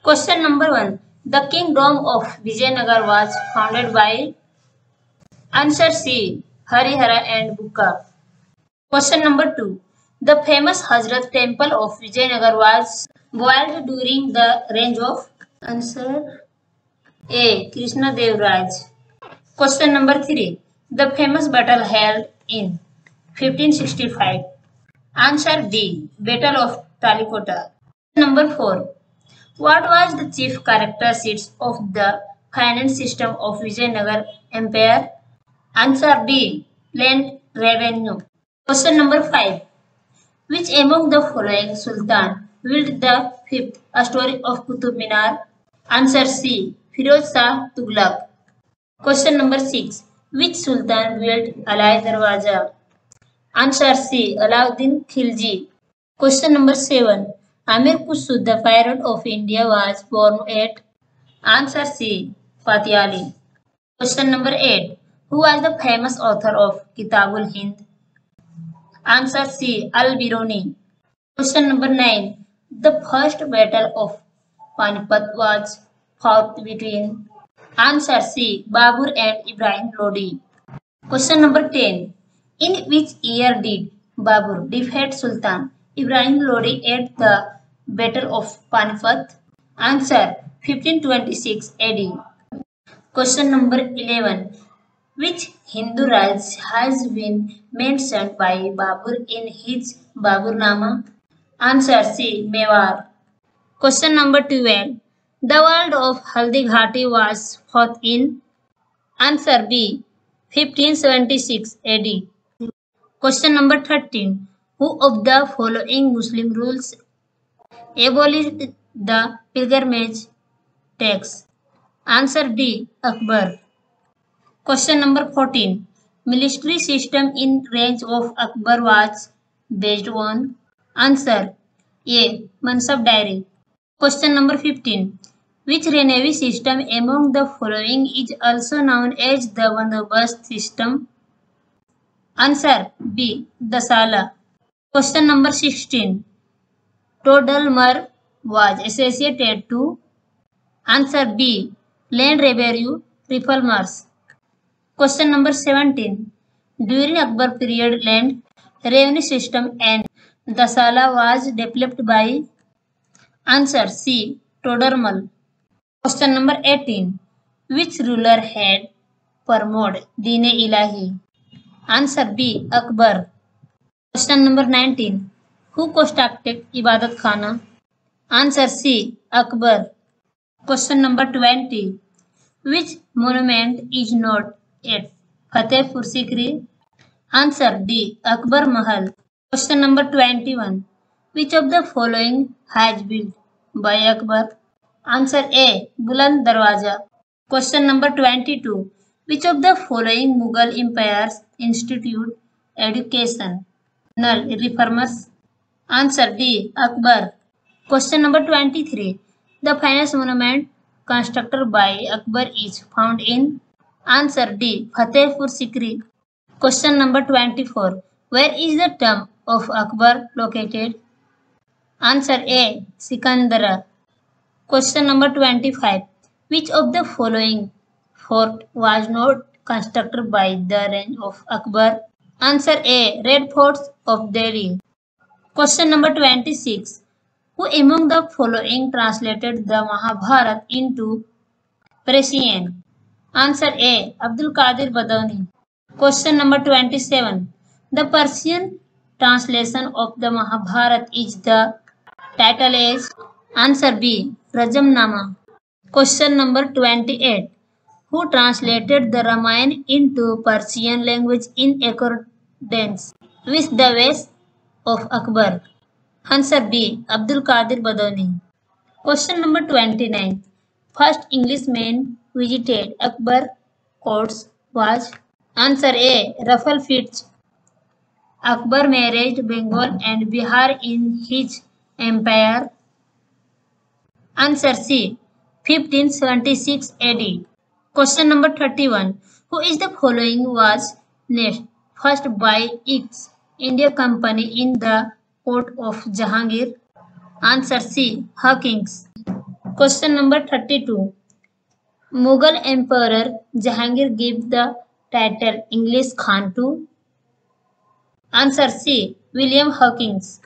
Question number 1. The kingdom of Vijayanagar was founded by Answer C. Harihara and Bukka. Question number 2. The famous Hazrat temple of Vijayanagar was built during the reign of Answer A. Krishna Dev Raj. Question number 3. The famous battle held in 1565. Answer D. Battle of Talikota. Number 4. What was the chief characteristics of the finance system of Vijayanagar Empire? Answer B. Land revenue. Question number 5. Which among the following Sultan built the fifth story of Qutub Minar? Answer C. Firoz Shah Tughlaq. Question number 6. Which Sultan built Alai Darwaza? Answer C. Alauddin Khilji. Question number 7. Amirpur the Fairod of India was born at Answer C. Fatiali. Question number 8. Who was the famous author of Kitabul Hind? Answer C. Al-Biruni. Question number 9. The first battle of Panipat was fought between Answer C. Babur and Ibrahim Lodi. Question number 10. In which year did Babur defeat Sultan Ibrahim Lodi at the Battle of Panipat? Answer 1526 AD. Question number 11. Which Hindu Raj has been mentioned by Babur in his Baburnama? Answer C. Mewar. Question number 12. The world of Haldighati was fought in? Answer B. 1576 AD. Question number 13. Who of the following Muslim rules abolish the pilgrimage tax? Answer B. Akbar. Question number 14. Military system in range of Akbar was based on? Answer A. Mansab Diary. Question number 15. Which Renavi system among the following is also known as the Bandobast system? Answer B. Dasala. Question number 16. Todelmer was associated to? Answer B. Land revenue reformers. Question number 17. During Akbar period, land revenue system and Dasala was developed by? Answer C. Todermal. Question number 18. Which ruler had परमोड दीने इलाही answer B Akbar question number nineteen Who constructed Ibadat Khana? Answer C. Akbar. Question number 20. Which monument is not at Fatehpur Sikri? Answer D. Akbar Mahal. Question number 21. Which of the following has been built by Akbar? Answer A. Buland Darwaza. Question number 22. Which of the following Mughal empires instituted educational reformers? Answer B. Akbar. Question number 23. The finest monument constructed by Akbar is found in? Answer D. Fatehpur Sikri. Question number 24. Where is the tomb of Akbar located? Answer A. Sikandara. Question number 25. Which of the following fort was not constructed by the reign of Akbar? Answer A. Red Forts of Delhi. Question number 26. Who among the following translated the Mahabharat into Persian? Answer A. Abdul Qadir Badawani. Question number 27. The Persian translation of the Mahabharat is the title is Answer B. Rajamnama. Question number 28. Who translated the Ramayana into Persian language in accordance with the West of Akbar? Answer B. Abdul Qadir Badoni. Question number 29. First Englishman visited Akbar courts was? Answer A. Ruffle Fitch. Akbar married Bengal and Bihar in his empire. Answer C. 1576 AD. Question number 31. Who is the following was next? First by X. India Company in the court of Jahangir? Answer C. Hawkins. Question number 32. Mughal Emperor Jahangir gave the title English Khan to? Answer C. William Hawkins.